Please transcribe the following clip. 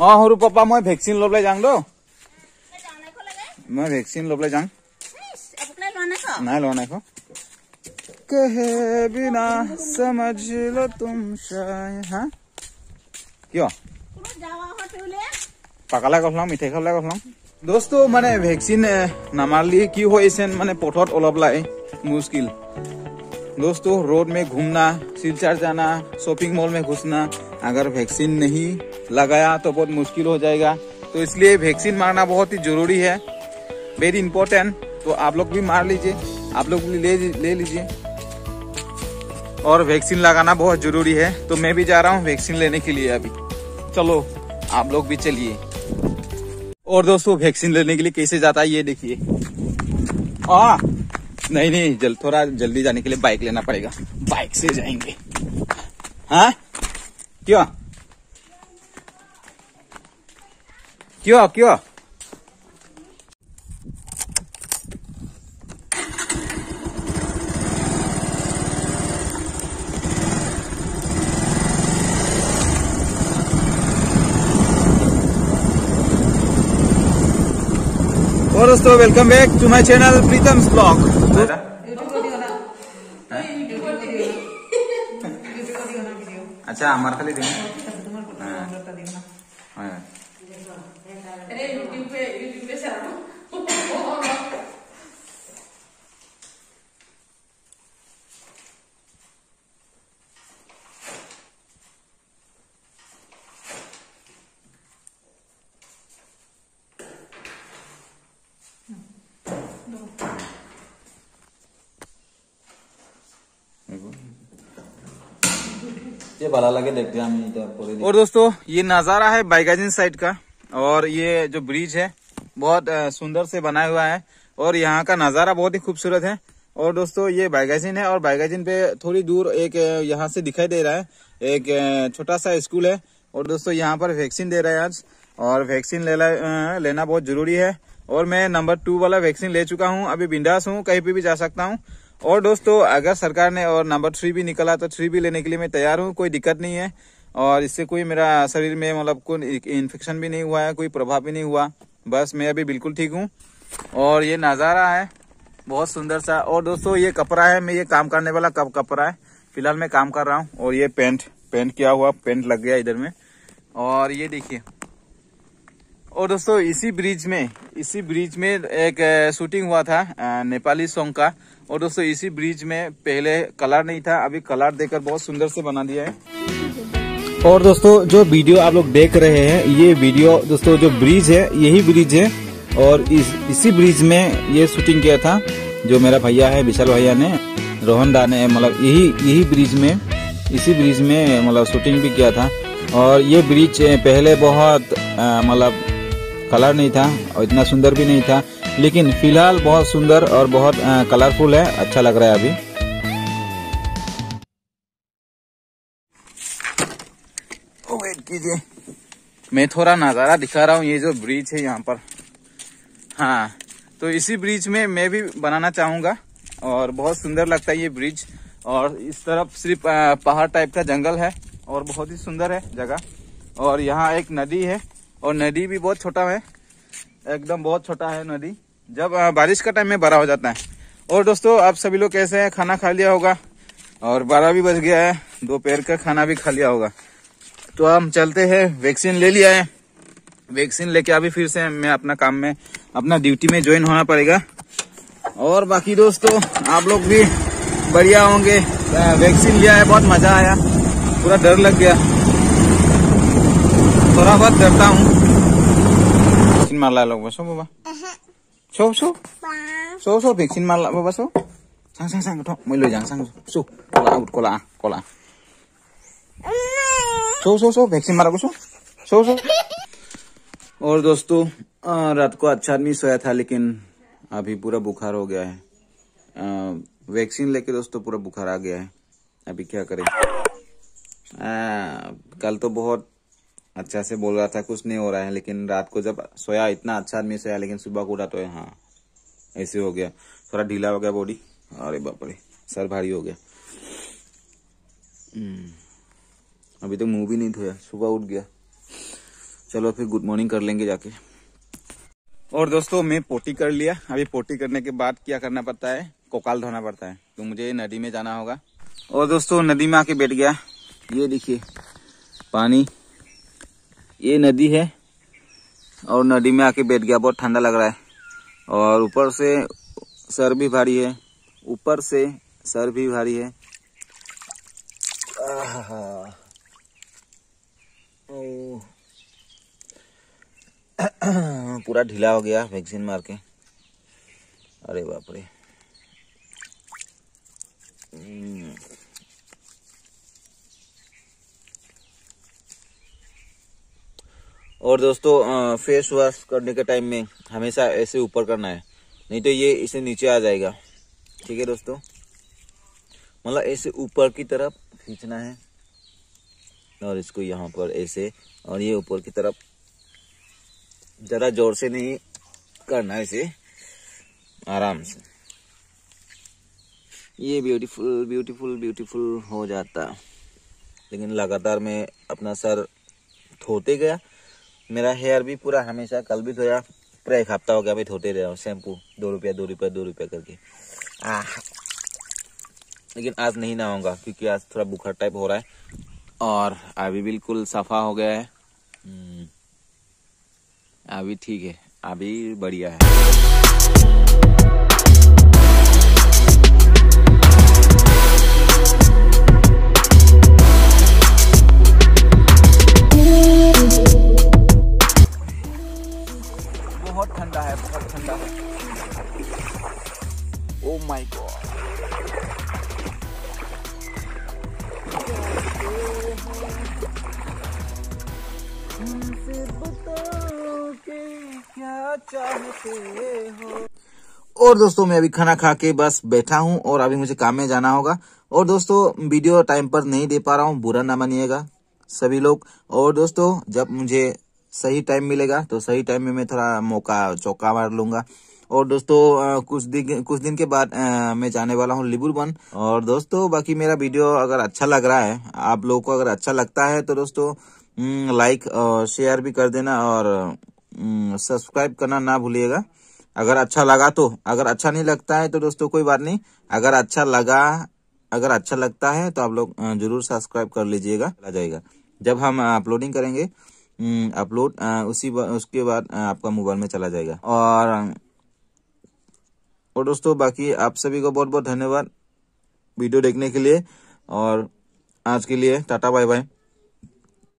অঁ সৰু পাপা মই ভেকচিন লবলৈ যাওঁ দ' মই ভেকচিন লবলৈ যাওঁ নাই লোৱা নাই কহে বিনা তুম হা? কিয়? পাকালে মিঠাই খাবলৈ দোস্ত মানে ভেকচিন নামাৰলি কি হৈছে মানে পথত অলপ মুস্কিল। মে ঘুমনা শিলচাৰ জানা শ্বপিং মল মে ঘুচনা আগৰ ভেকচিন নেহি। लगाया तो बहुत मुश्किल हो जाएगा। तो इसलिए वैक्सीन मारना बहुत ही ज़रूरी है। वेरी इंपॉर्टेंट तो आप लोग भी मार लीजिए। आप लोग भी ले ले लीजिए। और वैक्सीन लगाना बहुत ज़रूरी है। तो मैं भी जा रहा हूँ वैक्सीन लेने के लिए अभी। चलो, आप लोग भी चलिए। और दोस्तों वैक्सीन लेने के लिए कैसे जाता है ये देखिए। आ! नहीं नहीं, जल थोड़ा जल्दी जाने के लिए बाइक लेना पड़ेगा। बाइक से जाएँगे। हाँ? क्यों? क्यों क्यों और दोस्तों welcome back to my channel Pritam's blog अरे यूट्यूब पे यूट्यूब पे रहा हूँ ये भला लगे देखते हैं हम तो और दोस्तों ये नज़ारा है बाइगाजिन साइड का। और ये जो ब्रिज है, बहुत सुंदर से बनाया हुआ है और यहाँ का नज़ारा बहुत ही खूबसूरत है। और दोस्तों, ये बाइगाजिन है और बाइगाजिन पे थोड़ी दूर एक यहाँ से दिखाई दे रहा है। एक छोटा सा स्कूल है और दोस्तों, यहाँ पर वैक्सीन दे रहा है आज और वैक्सीन लेना लेना बहुत ज़रूरी है। और मैं नंबर टू वाला वैक्सीन ले चुका हूँ, अभी बिंदास हूँ, कहीं पे भी जा सकता हूँ। और दोस्तों, अगर सरकार ने और नंबर थ्री भी निकला तो थ्री भी लेने के लिए मैं तैयार हूँ, कोई दिक्कत नहीं है। और इससे कोई मेरा शरीर में मतलब कोई इन्फेक्शन भी नहीं हुआ है, कोई प्रभाव भी नहीं हुआ। बस मैं अभी बिल्कुल ठीक हूँ। और ये नज़ारा है, बहुत सुंदर सा। और दोस्तों, ये कपड़ा है, मैं ये काम करने वाला कप कपड़ा है। फ़िलहाल मैं काम कर रहा हूँ। और ये पेंट पेंट किया हुआ पेंट लग गया इधर में। और ये देखिए। और दोस्तों, इसी ब्रिज में इसी ब्रिज में एक शूटिंग हुआ था नेपाली सॉन्ग का। और दोस्तों, इसी ब्रिज में पहले कलर नहीं था, अभी कलर देकर बहुत सुंदर से बना दिया है। और दोस्तों, जो वीडियो आप लोग देख रहे हैं, ये वीडियो, दोस्तों, जो ब्रिज है, यही ब्रिज है। और इस, इसी ब्रिज में ये शूटिंग किया था, जो मेरा भैया है, विशाल भैया ने, रोहन दा ने मतलब यही यही ब्रिज में, इसी ब्रिज में मतलब शूटिंग भी किया था। और ये ब्रिज पहले बहुत मतलब कलर नहीं था, और इतना सुंदर भी नहीं था, लेकिन फ़िलहाल बहुत सुंदर और बहुत कलरफुल है अच्छा लग रहा है अभी। वेट कीजिए। मैं थोड़ा नज़ारा दिखा रहा हूँ, ये जो ब्रिज है यहाँ पर। हाँ तो इसी ब्रिज में मैं भी बनाना चाहूँगा और बहुत सुंदर लगता है ये ब्रिज। और इस तरफ़ सिर्फ़ पहाड़ टाइप का जंगल है और बहुत ही सुंदर है जगह। और यहाँ एक नदी है और नदी भी बहुत छोटा है, एकदम बहुत छोटा है नदी। जब बारिश का टाइम में बड़ा हो जाता है। और दोस्तों, आप सभी लोग कैसे हैं? खाना खा लिया होगा और बारह भी बज गया है, दोपहर का खाना भी खा लिया होगा। तो हम चलते हैं वैक्सीन ले लिया है। वैक्सीन लेके अभी फिर से मैं अपना काम में, अपना ड्यूटी में ज्वाइन होना पड़ेगा। और बाकी दोस्तों, आप लोग भी बढ़िया होंगे। वैक्सीन लिया है, बहुत मज़ा आया। पूरा डर लग गया। थोड़ा बहुत डरता हूँ। वैक्सीन मार ला लोग, बसो बाबा। सो सो। सो सो वैक्सीन मार ला, बाबा, सो। sang sang sang to moi loi jang sang so kola out kola kola सो सो सो वैक्सीन मारा सो सो सो। और दोस्तों रात को अच्छा आदमी सोया था लेकिन अभी पूरा बुखार हो गया है। वैक्सीन लेके दोस्तों पूरा बुखार आ गया है। अभी क्या करें? अ, कल तो बहुत अच्छा से बोल रहा था कुछ नहीं हो रहा है लेकिन रात को जब सोया इतना अच्छा आदमी सोया लेकिन सुबह को उठा तो हाँ ऐसे हो गया। थोड़ा ढीला हो गया बॉडी अरे बाप रे सर भारी हो गया। हम्म, अभी तक मुँह भी नहीं धोया, सुबह उठ गया। चलो फिर गुड मॉर्निंग कर लेंगे जाके। और दोस्तों, मैं पोटी कर लिया। अभी पोटी करने के बाद क्या करना पड़ता है? कोकाल धोना पड़ता है। तो मुझे नदी में जाना होगा। और दोस्तों, नदी में आके बैठ गया। ये देखिए, पानी। ये नदी है और नदी में आके बैठ गया। बहुत ठंडा लग रहा है। और ऊपर से सर भी भारी है। ऊपर से सर भी भारी है। पूरा ढीला हो गया वैक्सीन मार के। अरे बाप रे। हम्म। और दोस्तों फेस वॉश करने के टाइम में हमेशा ऐसे ऊपर करना है, नहीं तो ये इसे नीचे आ जाएगा। ठीक है दोस्तों? मतलब ऐसे ऊपर की तरफ़ खींचना है, और इसको यहाँ पर ऐसे, और ये ऊपर की तरफ़ ज़्यादा ज़ोर से नहीं करना है इसे। आराम से। ये ब्यूटीफुल ब्यूटीफुल ब्यूटीफुल हो जाता। लेकिन लगातार मैं अपना सर धोते गया। मेरा हेयर भी पूरा हमेशा कल भी धोया। पूरा एक हफ़्ता हो गया मैं धोते रहा हूँ। शैम्पू दो रुपया दो रुपया दो रुपया करके। आ लेकिन आज नहीं नहाऊँगा क्योंकि आज थोड़ा बुखार टाइप हो रहा है। और अभी बिल्कुल सफ़ा हो गया है। हम्म, अभी ठीक है, अभी बढ़िया है। बहुत ठंडा है, बहुत ठंडा है। ओ माय गॉड और दोस्तों, मैं अभी खाना खा के बस बैठा हूँ और अभी मुझे काम में जाना होगा। और दोस्तों, वीडियो टाइम पर नहीं दे पा रहा हूँ, बुरा ना मानिएगा सभी लोग। और दोस्तों, जब मुझे सही टाइम मिलेगा तो सही टाइम में मैं थोड़ा मौका चौका मार लूँगा। और दोस्तों कुछ दिन कुछ दिन के बाद मैं जाने वाला हूँ लिबुल वन। और दोस्तों, बाकी मेरा वीडियो अगर अच्छा लग रहा है, आप लोगों को अगर अच्छा लगता है तो दोस्तों लाइक और शेयर भी कर देना और सब्सक्राइब करना ना भूलिएगा। अगर अच्छा लगा तो अगर अच्छा नहीं लगता है तो दोस्तों कोई बात नहीं। अगर अच्छा लगा, अगर अच्छा लगता है तो आप लोग ज़रूर सब्सक्राइब कर लीजिएगा, चला जाएगा। जब हम अपलोडिंग करेंगे अपलोड उसी बा- उसके बाद आपका मोबाइल में चला जाएगा। और और दोस्तों बाकी आप सभी को बहुत बहुत धन्यवाद वीडियो देखने के लिए। और आज के लिए टाटा बाय बाय